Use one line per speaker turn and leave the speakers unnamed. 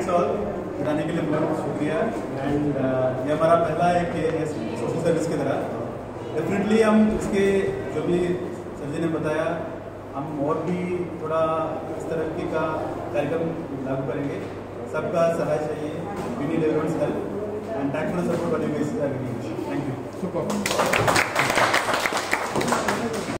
thanks all बताने के लिए बहुत शुक्रिया एंड ये हमारा पहला एक सोशल सर्विस की तरह डेफिनेटली हम इसके जो भी सर जी ने बताया हम और भी थोड़ा इस तरह के का कार्यक्रम लागू करेंगे सबका सहाय चाहिए we need help and thanks for support for हुई थैंक यू
सुपर